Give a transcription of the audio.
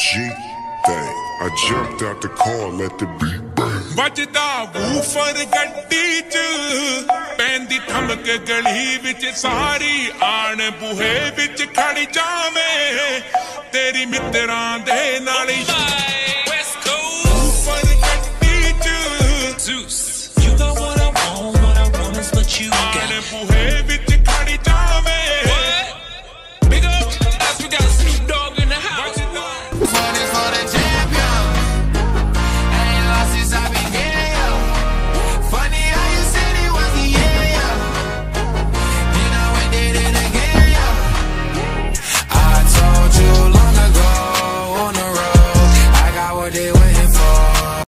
G thing. I jumped out the car, let the beat bang. ਵੱਜਦਾ woofer ਗੱਡੀ 'ਚ ਪੈਂਦੀ ਥਮਕ ਗਲੀ ਵਿੱਚ ਸਾਰੀ ਆਣ ਬੂਹੇ ਵਿੱਚ ਖੜ ਜਾਵੇਂ ਤੇਰੀ ਮਿੱਤਰਾਂ ਦੇ ਨਾਲ You.